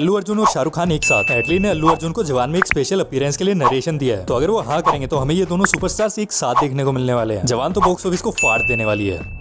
अल्लू अर्जुन और शाहरुख खान एक साथ। एटली ने अल्लू अर्जुन को जवान में एक स्पेशल अपीयरेंस के लिए नरेशन दिया है। तो अगर वो हाँ करेंगे तो हमें ये दोनों सुपरस्टार्स एक साथ देखने को मिलने वाले हैं। जवान तो बॉक्स ऑफ़िस को फाड़ देने वाली है।